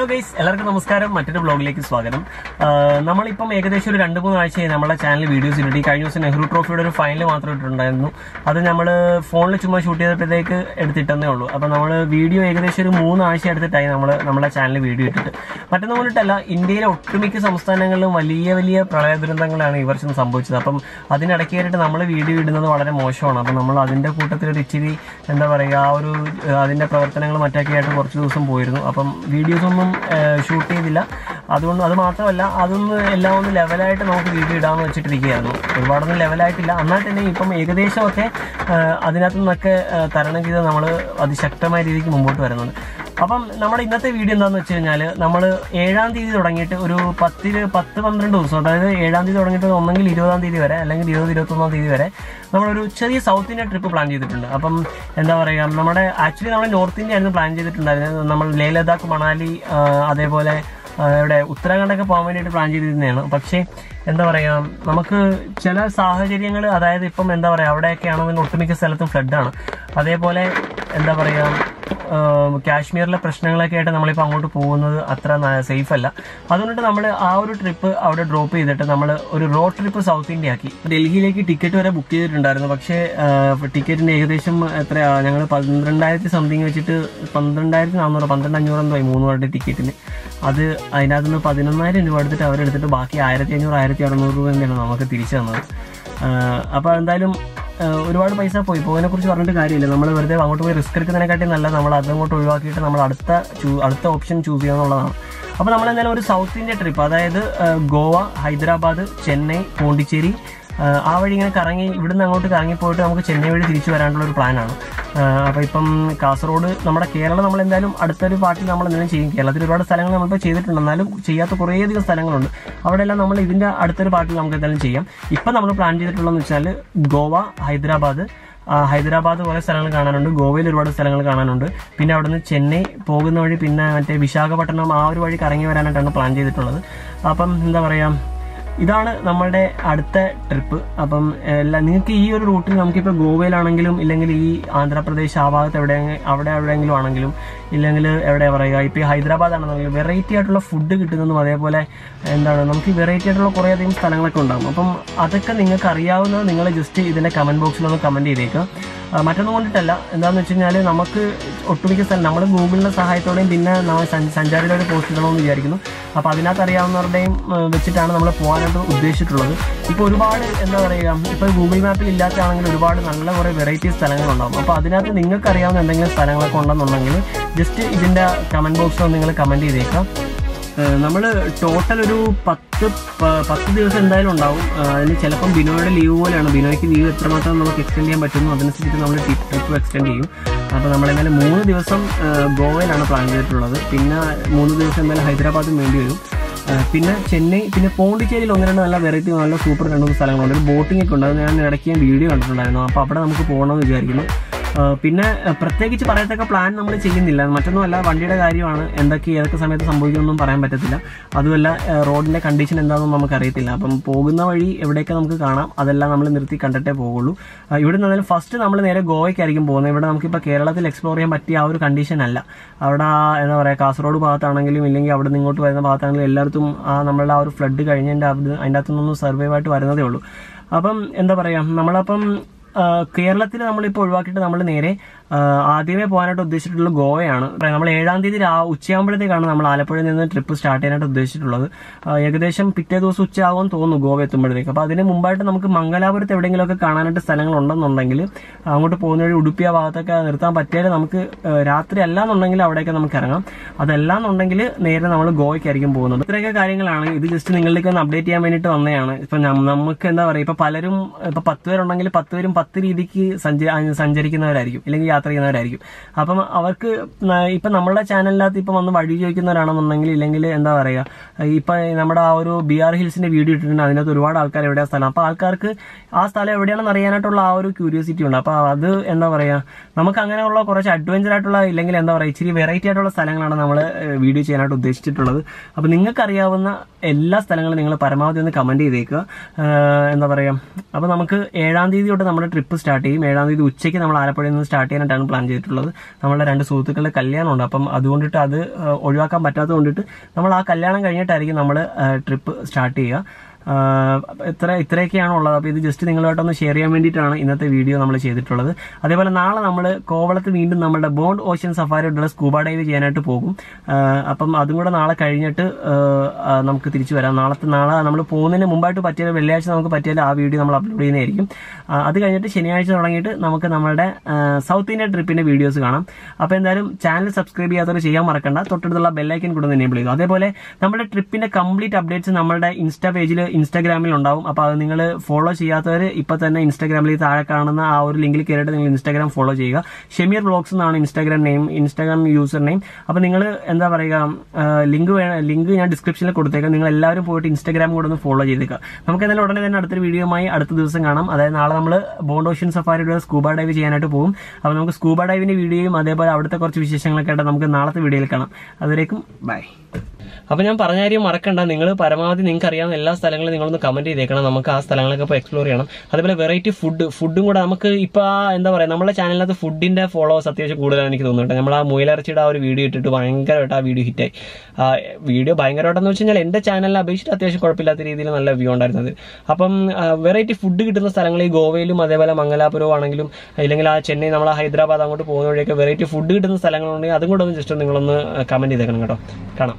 Hello guys എല്ലാവർക്കും നമസ്കാരം. മറ്റൊരു ബ്ലോഗിലേക്ക് സ്വാഗതം. നമ്മളിപ്പം ഏകദേശം ഒരു രണ്ട് മൂന്ന് ആഴ്ചയായി നമ്മുടെ ചാനൽ വീഡിയോസ് ഇട്ടിട്ട്. കഴിഞ്ഞ ദിവസം നെഹ്റു ട്രോഫിയുടെ ഒരു ഫൈനൽ മാത്രം ഇട്ടിട്ടുണ്ടായിരുന്നു. അത് നമ്മൾ ഫോണിൽ ചുമ്മാ ഷൂട്ട് ചെയ്തപ്പോഴത്തേക്ക് എടുത്തിട്ടെന്നേ ഉള്ളൂ. അപ്പം നമ്മൾ വീഡിയോ ഏകദേശം ഒരു മൂന്ന് ആഴ്ച എടുത്തിട്ടായി നമ്മൾ നമ്മുടെ ചാനൽ വീഡിയോ ഇട്ടിട്ട്. മറ്റൊന്നും കൊണ്ടിട്ടല്ല ഇന്ത്യയിലെ ഒട്ടുമിക്ക സംസ്ഥാനങ്ങളിലും വലിയ വലിയ പ്രളയ ദുരന്തങ്ങളാണ് ഈ വർഷം സംഭവിച്ചത്. അപ്പം അതിനിടയ്ക്ക് കയറിയിട്ട് നമ്മൾ വീഡിയോ ഇടുന്നത് വളരെ മോശമാണ്. അപ്പം നമ്മൾ അതിന്റെ കൂട്ടത്തിൽ ഒരു ഇച്ചിരി എന്താ പറയുക ആ ഒരു അതിന്റെ പ്രവർത്തനങ്ങൾ മറ്റൊക്കെ ആയിട്ട് കുറച്ച് ദിവസം പോയിരുന്നു. അപ്പം വീഡിയോസ് ഒന്നും ഷൂട്ട് ചെയ്തില്ല. അതുകൊണ്ട് അത് മാത്രമല്ല അതൊന്ന് എല്ലാം ഒന്ന് ലെവലായിട്ട് നമുക്ക് വീഡിയോ ഇടാമെന്ന് വെച്ചിട്ടിരിക്കുകയായിരുന്നു. ഒരുപാടൊന്നും ലെവലായിട്ടില്ല എന്നാൽ തന്നെ ഇപ്പം ഏകദേശമൊക്കെ അതിനകത്തു നിന്നൊക്കെ തരണം ചെയ്ത് നമ്മൾ അതിശക്തമായ രീതിക്ക് മുമ്പോട്ട് വരുന്നുണ്ട്. അപ്പം നമ്മുടെ ഇന്നത്തെ വീഡിയോ എന്താന്ന് വെച്ച് കഴിഞ്ഞാൽ നമ്മൾ ഏഴാം തീയതി തുടങ്ങിയിട്ട് ഒരു പത്തിൽ പത്ത് പന്ത്രണ്ട് ദിവസം അതായത് ഏഴാം തീയതി തുടങ്ങിയിട്ട് ഒന്നെങ്കിൽ ഇരുപതാം തീയതി വരെ അല്ലെങ്കിൽ ഇരുപത് ഇരുപത്തൊന്നാം തീയതി വരെ നമ്മളൊരു ചെറിയ സൗത്ത് ഇന്ത്യ ട്രിപ്പ് പ്ലാൻ ചെയ്തിട്ടുണ്ട്. അപ്പം എന്താ പറയുക നമ്മുടെ ആക്ച്വലി നമ്മൾ നോർത്ത് ഇന്ത്യ ആയിരുന്നു പ്ലാൻ ചെയ്തിട്ടുണ്ടായിരുന്നത്. നമ്മൾ ലേ ലഡാക്ക് മണാലി അതേപോലെ ഇവിടെ ഉത്തരാഖണ്ഡൊക്കെ പോകാൻ വേണ്ടിയിട്ട് പ്ലാൻ ചെയ്തിരുന്നതാണ്. പക്ഷേ എന്താ പറയുക നമുക്ക് ചില സാഹചര്യങ്ങൾ അതായത് ഇപ്പം എന്താ പറയുക അവിടെയൊക്കെ ആണെങ്കിൽ ഒട്ടുമിക്ക സ്ഥലത്തും ഫ്ലഡാണ് അതേപോലെ എന്താ പറയുക കാശ്മീരിലെ പ്രശ്നങ്ങളൊക്കെ ആയിട്ട് നമ്മളിപ്പോൾ അങ്ങോട്ട് പോകുന്നത് അത്ര സേഫ് അല്ല. അതുകൊണ്ട് നമ്മൾ ആ ഒരു ട്രിപ്പ് അവിടെ ഡ്രോപ്പ് ചെയ്തിട്ട് നമ്മൾ ഒരു റോഡ് ട്രിപ്പ് സൗത്ത് ഇന്ത്യ ആക്കി ഡൽഹിയിലേക്ക് ടിക്കറ്റ് വരെ ബുക്ക് ചെയ്തിട്ടുണ്ടായിരുന്നു. പക്ഷേ ടിക്കറ്റിന് ഏകദേശം എത്ര ഞങ്ങൾ പന്ത്രണ്ടായിരത്തി സംതിങ് വെച്ചിട്ട് പന്ത്രണ്ടായിരത്തി നാനൂറ് പന്ത്രണ്ട് അഞ്ഞൂറ് എന്തോ മൂന്ന് പേരുടെ ടിക്കറ്റിന് അത് അതിനകത്ത് നിന്ന് പതിനൊന്നായിരം രൂപ എടുത്തിട്ട് അവരെടുത്തിട്ട് ബാക്കി ആയിരത്തി അഞ്ഞൂറ് ആയിരത്തി അറുന്നൂറ് രൂപ തന്നെയാണ് നമുക്ക് തിരിച്ചു തന്നത്. അപ്പോൾ എന്തായാലും ഒരുപാട് പൈസ പോയി. പോകുന്നതിനെ കുറിച്ച് പറഞ്ഞിട്ട് കാര്യമില്ല. നമ്മൾ വെറുതെ അങ്ങോട്ട് പോയി റിസ്ക് എടുക്കുന്നതിനെക്കാട്ടി നല്ല നമ്മൾ അതങ്ങോട്ട് ഒഴിവാക്കിയിട്ട് നമ്മൾ അടുത്ത അടുത്ത ഓപ്ഷൻ ചൂസ് ചെയ്യുക എന്നുള്ളതാണ്. അപ്പോൾ നമ്മൾ എന്തായാലും ഒരു സൗത്ത് ഇന്ത്യ ട്രിപ്പ് അതായത് ഗോവ ഹൈദരാബാദ് ചെന്നൈ പോണ്ടിച്ചേരി ആ വഴി ഇങ്ങനെ കറങ്ങി ഇവിടുന്ന് അങ്ങോട്ട് കറങ്ങി പോയിട്ട് നമുക്ക് ചെന്നൈ വഴി തിരിച്ചു വരാനുള്ള ഒരു പ്ലാനാണ് അപ്പോൾ ഇപ്പം കാസർഗോഡ് നമ്മുടെ കേരളം നമ്മൾ എന്തായാലും അടുത്തൊരു പാർട്ടിൽ നമ്മൾ എന്തെങ്കിലും ചെയ്യും. കേരളത്തിൽ ഒരുപാട് സ്ഥലങ്ങൾ നമ്മളിപ്പോൾ ചെയ്തിട്ടുണ്ട്. എന്നാലും ചെയ്യാത്ത കുറേയധികം സ്ഥലങ്ങളുണ്ട്. അവിടെയെല്ലാം നമ്മൾ ഇതിന്റെ അടുത്തൊരു പാർട്ടിൽ നമുക്ക് എന്തായാലും ചെയ്യാം. ഇപ്പം നമ്മൾ പ്ലാൻ ചെയ്തിട്ടുള്ളതെന്ന് വെച്ചാൽ ഗോവ ഹൈദരാബാദ്. ഹൈദരാബാദ് കുറേ സ്ഥലങ്ങൾ കാണാനുണ്ട്. ഗോവയിൽ ഒരുപാട് സ്ഥലങ്ങൾ കാണാനുണ്ട്. പിന്നെ അവിടുന്ന് ചെന്നൈ പോകുന്ന വഴി പിന്നെ മറ്റേ വിശാഖപട്ടണം ആ ഒരു വഴി കറങ്ങി വരാനായിട്ടാണ് പ്ലാൻ ചെയ്തിട്ടുള്ളത്. അപ്പം എന്താ പറയുക ഇതാണ് നമ്മുടെ അടുത്ത ട്രിപ്പ് അപ്പം എല്ലാ നിങ്ങൾക്ക് ഈ ഒരു റൂട്ടിൽ നമുക്കിപ്പോൾ ഗോവയിലാണെങ്കിലും ഇല്ലെങ്കിൽ ഈ ആന്ധ്രാപ്രദേശ് ആ ഭാഗത്ത് എവിടെ അവിടെ എവിടെയെങ്കിലും ആണെങ്കിലും ഇല്ലെങ്കിൽ എവിടെ പറയുക? ഇപ്പോൾ ഹൈദരാബാദ് ആണെന്നുണ്ടെങ്കിൽ വെറൈറ്റി ആയിട്ടുള്ള ഫുഡ് കിട്ടുന്നതും അതേപോലെ എന്താണ് നമുക്ക് വെറൈറ്റി ആയിട്ടുള്ള കുറേയധികം സ്ഥലങ്ങളൊക്കെ ഉണ്ടാകും. അപ്പം അതൊക്കെ നിങ്ങൾക്ക് അറിയാവുന്നത് നിങ്ങൾ ജസ്റ്റ് ഇതിന്റെ കമന്റ് ബോക്സിലൊന്ന് കമന്റ് ചെയ്തേക്കുക മറ്റൊന്നും കൊണ്ടിട്ടല്ല. എന്താണെന്ന് വെച്ച് കഴിഞ്ഞാൽ നമുക്ക് ഒട്ടുമിക്ക സ്ഥലം നമ്മൾ ഗൂഗിളിന്റെ സഹായത്തോടെയും പിന്നെ നമ്മൾ സഞ്ചാരികളുടെ പോസ്റ്റ് ഇടണമെന്ന് വിചാരിക്കുന്നു. അപ്പോൾ അതിനകത്ത് അറിയാവുന്നവരുടെയും വെച്ചിട്ടാണ് നമ്മൾ പോകാനായിട്ട് ഉദ്ദേശിച്ചിട്ടുള്ളത്. ഇപ്പോൾ ഒരുപാട് എന്താ പറയുക ഇപ്പോൾ ഗൂഗിൾ മാപ്പിൽ ഇല്ലാത്തതാണെങ്കിൽ ഒരുപാട് നല്ല കുറേ വെറൈറ്റി സ്ഥലങ്ങളുണ്ടാകും. അപ്പോൾ അതിനകത്ത് നിങ്ങൾക്ക് അറിയാവുന്ന എന്തെങ്കിലും സ്ഥലങ്ങളൊക്കെ ഉണ്ടെന്നുണ്ടെങ്കിൽ ജസ്റ്റ് ഇതിന്റെ കമന്റ് ബോക്സിൽ നിങ്ങൾ കമന്റ് ചെയ്തേക്കാം. നമ്മൾ ടോട്ടൽ ഒരു പത്ത് പത്ത് ദിവസം എന്തായാലും ഉണ്ടാവും. അതിൽ ചിലപ്പം ബിനോയുടെ ലീവ് പോലെയാണ്. ബിനോയ്ക്ക് ലീവ് എത്രമാത്രം നമുക്ക് എക്സ്റ്റെൻഡ് ചെയ്യാൻ പറ്റുന്നു അതനുസരിച്ച് നമ്മൾ ട്രിപ്പ് എക്സ്റ്റെൻഡ് ചെയ്യും. അപ്പോൾ നമ്മൾ എന്തായാലും മൂന്ന് ദിവസം ഗോവയിലാണ് പ്ലാൻ ചെയ്തിട്ടുള്ളത്. പിന്നെ മൂന്ന് ദിവസം എന്തായാലും ഹൈദരാബാദും വേണ്ടി വരും. പിന്നെ ചെന്നൈ പിന്നെ പോണ്ടിച്ചേരിയിൽ ഒന്ന് രണ്ട് നല്ല വെറൈറ്റി നല്ല സൂപ്പർ രണ്ട് സ്ഥലങ്ങളുണ്ട്. ഒരു ബോട്ടിംഗ് ഒക്കെ ഉണ്ട്. അത് ഞാൻ ഇടയ്ക്ക് വീഡിയോ കണ്ടിട്ടുണ്ടായിരുന്നു. അപ്പോൾ അവിടെ നമുക്ക് പോകണമെന്ന് വിചാരിക്കുന്നു. പിന്നെ പ്രത്യേകിച്ച് പറയത്തക്ക പ്ലാൻ നമ്മൾ ചെയ്യുന്നില്ല. മറ്റൊന്നുമല്ല വണ്ടിയുടെ കാര്യമാണ്. എന്തൊക്കെ ഏതൊക്കെ സമയത്ത് സംഭവിക്കുമെന്നും പറയാൻ പറ്റത്തില്ല. അതുമല്ല റോഡിന്റെ കണ്ടീഷൻ എന്താണെന്നും നമുക്കറിയത്തില്ല. അപ്പം പോകുന്ന വഴി എവിടെയൊക്കെ നമുക്ക് കാണാം അതെല്ലാം നമ്മൾ നിർത്തി കണ്ടിട്ടേ പോകുള്ളൂ ഇവിടെ നിന്നാലും ഫസ്റ്റ് നമ്മൾ നേരെ ഗോവയ്ക്കായിരിക്കും പോകുന്നത്. ഇവിടെ നമുക്കിപ്പോൾ കേരളത്തിൽ എക്സ്പ്ലോർ ചെയ്യാൻ പറ്റിയ ആ ഒരു കണ്ടീഷൻ അല്ല. അവിടെ എന്താ പറയുക കാസർഗോഡ് ഭാഗത്താണെങ്കിലും ഇല്ലെങ്കിൽ അവിടെ നിന്ന് ഇങ്ങോട്ട് വരുന്ന ഭാഗത്താണെങ്കിലും എല്ലായിടത്തും ആ നമ്മളുടെ ആ ഒരു ഫ്ലഡ് കഴിഞ്ഞതിന്റെ അതിന്റെ അകത്തു നിന്നൊന്നും വരുന്നതേ ഉള്ളൂ. അപ്പം എന്താ പറയുക നമ്മളപ്പം കേരളത്തിൽ നമ്മളിപ്പോൾ ഒഴിവാക്കിയിട്ട് നമ്മൾ നേരെ ആദ്യമേ പോകാനായിട്ട് ഉദ്ദേശിച്ചിട്ടുള്ളത് ഗോവയാണ്. നമ്മൾ ഏഴാം തീയതി ഉച്ചയാകുമ്പോഴത്തേക്കാണ് നമ്മൾ ആലപ്പുഴയിൽ നിന്ന് ട്രിപ്പ് സ്റ്റാർട്ട് ചെയ്യാനായിട്ട് ഉദ്ദേശിച്ചിട്ടുള്ളത്. ഏകദേശം പിറ്റേ ദിവസം ഉച്ചയാകും തോന്നുന്നു ഗോവ എത്തുമ്പോഴത്തേക്ക്. അപ്പോൾ അതിന് മുമ്പായിട്ട് നമുക്ക് മംഗലാപുരത്ത് എവിടെയെങ്കിലുമൊക്കെ കാണാനായിട്ട് സ്ഥലങ്ങൾ ഉണ്ടെന്നുണ്ടെങ്കിൽ അങ്ങോട്ട് പോകുന്ന വഴി ഉടുപ്പിയ ഭാഗത്തൊക്കെ നിർത്താൻ പറ്റിയാൽ നമുക്ക് രാത്രി അല്ലാന്നുണ്ടെങ്കിൽ അവിടെയൊക്കെ നമുക്ക് ഇറങ്ങാം. അതല്ലാന്നുണ്ടെങ്കിൽ നേരെ നമ്മൾ ഗോവയ്ക്കായിരിക്കും പോകുന്നത്. ഇത്രയൊക്കെ കാര്യങ്ങളാണ്. ഇത് ജസ്റ്റ് നിങ്ങളിലേക്ക് ഒന്ന് അപ്ഡേറ്റ് ചെയ്യാൻ വേണ്ടിയിട്ട് വന്നതാണ്. ഇപ്പൊ നമുക്ക് എന്താ പറയുക ഇപ്പൊ പലരും ഇപ്പൊ പത്ത് പേരുണ്ടെങ്കിൽ പത്ത് പേരും പത്ത് രീതിക്ക് സഞ്ചരിക്കുന്നവരായിരിക്കും. അല്ലെങ്കിൽ യാത്ര ചെയ്യുന്നവരായിരിക്കും അപ്പം അവർക്ക് ഇപ്പം നമ്മുടെ ചാനലിനകത്ത് ഇപ്പൊ വന്ന് വഴി ചോദിക്കുന്നവരാണെന്നുണ്ടെങ്കിൽ ഇല്ലെങ്കിൽ എന്താ പറയുക ഇപ്പൊ നമ്മുടെ ആ ഒരു ബി ആർ ഹിൽസിന്റെ വീഡിയോ ഇട്ടിട്ടുണ്ട്. അതിനകത്ത് ഒരുപാട് ആൾക്കാർ എവിടെയാ സ്ഥലം. അപ്പൊ ആൾക്കാർക്ക് ആ സ്ഥലം എവിടെയാണെന്ന് അറിയാനായിട്ടുള്ള ആ ഒരു ക്യൂരിയോസിറ്റി ഉണ്ട്. അപ്പൊ അത് എന്താ പറയാ നമുക്ക് അങ്ങനെയുള്ള കുറച്ച് അഡ്വഞ്ചർ ആയിട്ടുള്ള ഇല്ലെങ്കിൽ എന്താ പറയുക ഇച്ചിരി വെറൈറ്റി ആയിട്ടുള്ള സ്ഥലങ്ങളാണ് നമ്മൾ വീഡിയോ ചെയ്യാനായിട്ട് ഉദ്ദേശിച്ചിട്ടുള്ളത്. അപ്പൊ നിങ്ങൾക്ക് അറിയാവുന്ന എല്ലാ സ്ഥലങ്ങളും നിങ്ങൾ പരമാവധി ഒന്ന് കമന്റ് ചെയ്തേക്കുക. എന്താ പറയാ അപ്പൊ നമുക്ക് ഏഴാം തീയതി തൊട്ട് നമ്മുടെ ട്രിപ്പ് സ്റ്റാർട്ട് ചെയ്യും. ഏഴാം തീയതി ഉച്ചയ്ക്ക് നമ്മൾ ആലപ്പുഴയിൽ നിന്ന് സ്റ്റാർട്ട് ചെയ്യാനായിട്ട് പോകാനായിട്ടാണ് പ്ലാൻ ചെയ്തിട്ടുള്ളത്. നമ്മളെ രണ്ട് സുഹൃത്തുക്കളുടെ കല്യാണമുണ്ട്. അപ്പം അതുകൊണ്ടിട്ട് അത് ഒഴിവാക്കാൻ പറ്റാത്തത് കൊണ്ടിട്ട് നമ്മൾ ആ കല്യാണം കഴിഞ്ഞിട്ടായിരിക്കും നമ്മൾ ട്രിപ്പ് സ്റ്റാർട്ട് ചെയ്യുക. ഇത്ര ഇത്രയൊക്കെയാണ് ഉള്ളത്. അപ്പോൾ ഇത് ജസ്റ്റ് നിങ്ങളുമായിട്ടൊന്ന് ഷെയർ ചെയ്യാൻ വേണ്ടിയിട്ടാണ് ഇന്നത്തെ വീഡിയോ നമ്മൾ ചെയ്തിട്ടുള്ളത്. അതേപോലെ നാളെ നമ്മൾ കോവളത്ത് വീണ്ടും നമ്മുടെ ബോണ്ട് ഓഷ്യൻ സഫാരിയോടുള്ള സ്കൂബ ഡൈവ് ചെയ്യാനായിട്ട് പോകും. അപ്പം അതും കൂടെ നാളെ കഴിഞ്ഞിട്ട് നമുക്ക് തിരിച്ചു വരാം. നാളത്തെ നാളെ നമ്മൾ പോകുന്നതിന് മുമ്പായിട്ട് പറ്റിയ വെള്ളിയാഴ്ച നമുക്ക് പറ്റിയാൽ ആ വീഡിയോ നമ്മൾ അപ്ലോഡ് ചെയ്യുന്നതായിരിക്കും. അത് കഴിഞ്ഞിട്ട് ശനിയാഴ്ച തുടങ്ങിയിട്ട് നമുക്ക് നമ്മുടെ സൗത്ത് ഇന്ത്യ ട്രിപ്പിന്റെ വീഡിയോസ് കാണാം. അപ്പോൾ എന്തായാലും ചാനൽ സബ്സ്ക്രൈബ് ചെയ്യാത്തവർ ചെയ്യാൻ മറക്കണ്ട. തൊട്ടടുത്തുള്ള ബെല്ലൈക്കൻ കൂടെ എനേബിൾ ചെയ്തു അതേപോലെ നമ്മുടെ ട്രിപ്പിന്റെ കംപ്ലീറ്റ് അപ്ഡേറ്റ്സ് നമ്മുടെ ഇൻസ്റ്റാ പേജിൽ ഇൻസ്റ്റാഗ്രാമിൽ ഉണ്ടാവും അപ്പോൾ അത് നിങ്ങൾ ഫോളോ ചെയ്യാത്തവർ ഇപ്പൊ തന്നെ ഇൻസ്റ്റാഗ്രാമിൽ താഴെ കാണുന്ന ആ ഒരു ലിങ്കിൽ കയറിയിട്ട് നിങ്ങൾ ഇൻസ്റ്റാഗ്രാം ഫോളോ ചെയ്യുക. ഷെമീർ ബ്ലോഗ്സ് എന്നാണ് Instagram name Instagram user name അപ്പോൾ നിങ്ങൾ എന്താ പറയുക ലിങ്ക് വേണം ലിങ്ക് ഞാൻ ഡിസ്ക്രിപ്ഷനിൽ കൊടുത്തേക്കാം. നിങ്ങൾ എല്ലാവരും പോയിട്ട് ഇൻസ്റ്റാഗ്രാം കൂടെ ഒന്ന് ഫോളോ ചെയ്തേക്കുക നമുക്ക് എന്തായാലും ഉടനെ തന്നെ അടുത്തൊരു വീഡിയോയുമായി അടുത്ത ദിവസം കാണാം. അതായത് നാളെ നമ്മൾ ബോണ്ട് ഓഷ്യൻ സഫാരിയുടെ സ്കൂബ ഡൈവ് ചെയ്യാനായിട്ട് പോകും. അപ്പോൾ നമുക്ക് സ്കൂബ ഡൈവിന്റെ വീഡിയോയും അതേപോലെ അവിടുത്തെ കുറച്ച് വിശേഷങ്ങളൊക്കെ ആയിട്ട് നമുക്ക് നാളത്തെ വീഡിയോയിൽ കാണാം. അതുവരേക്കും ബൈ അപ്പോൾ ഞാൻ പറഞ്ഞ കാര്യം മറക്കണ്ട. നിങ്ങൾ പരമാവധി നിങ്ങൾക്ക് അറിയാവുന്ന എല്ലാ സ്ഥലങ്ങളും നിങ്ങളൊന്ന് കമന്റ് ചെയ്തേക്കണം. നമുക്ക് ആ സ്ഥലങ്ങളൊക്കെ ഇപ്പോൾ എക്സ്പ്ലോർ ചെയ്യണം. അതേപോലെ വെറൈറ്റി ഫുഡ് ഫുഡും കൂടെ നമുക്ക് ഇപ്പോൾ എന്താ പറയുക നമ്മുടെ ചാനലിനകത്ത് ഫുഡിന്റെ ഫോളോവേഴ്സ് അത്യാവശ്യം കൂടുതലാണ് എനിക്ക് തോന്നുന്നുണ്ട്. നമ്മൾ ആ മുയലിറച്ചിയുടെ ആ ഒരു വീഡിയോ ഇട്ടിട്ട് ഭയങ്കരമായിട്ട് ആ വീഡിയോ ഹിറ്റായി വീഡിയോ ഭയങ്കരമായിട്ടെന്ന് വെച്ച് കഴിഞ്ഞാൽ എന്റെ ചാനലിനെ അപേക്ഷിച്ച് അത്യാവശ്യം കുഴപ്പമില്ലാത്ത രീതിയിൽ നല്ല വ്യൂ ഉണ്ടായിരുന്നത്. അപ്പം വെറൈറ്റി ഫുഡ് കിട്ടുന്ന സ്ഥലങ്ങൾ ഈ ഗോവയിലും അതേപോലെ മംഗലാപുരവും ആണെങ്കിലും അല്ലെങ്കിൽ ആ ചെന്നൈ നമ്മൾ ഹൈദരാബാദ് അങ്ങോട്ട് പോകുന്ന വഴിയൊക്കെ വെറൈറ്റി ഫുഡ് കിട്ടുന്ന സ്ഥലങ്ങളുണ്ടെങ്കിൽ അതും കൂടെ ഒന്ന് ജസ്റ്റ് നിങ്ങളൊന്ന് കമന്റ് ചെയ്തേക്കണം കേട്ടോ. കാണാം.